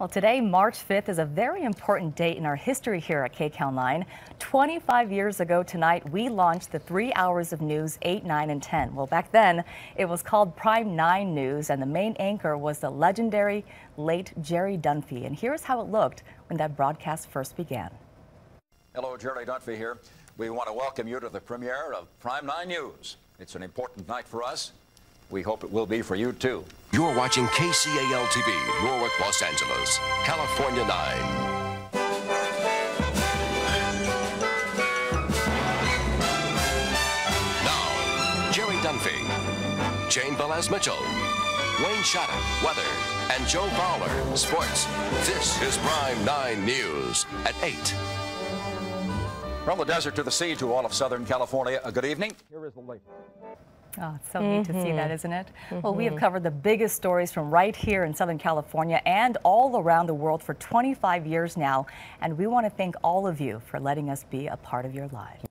Well, today, March 5th, is a very important date in our history here at KCAL 9. 25 years ago tonight, we launched the three hours of news 8, 9, and 10. Well, back then, it was called Prime 9 News, and the main anchor was the legendary late Jerry Dunphy. And here's how it looked when that broadcast first began. Hello, Jerry Dunphy here. We want to welcome you to the premiere of Prime 9 News. It's an important night for us. We hope it will be for you, too. You're watching KCAL TV, Norwalk, Los Angeles, California 9. Now, Jerry Dunphy, Jane Velez Mitchell, Wayne Shattuck, weather, and Joe Fowler, sports. This is Prime 9 News at 8. From the desert to the sea to all of Southern California, a good evening. Here is the latest. Oh, it's so mm -hmm. neat to see that, isn't it? Mm -hmm. Well, we have covered the biggest stories from right here in Southern California and all around the world for 25 years now. And we want to thank all of you for letting us be a part of your lives.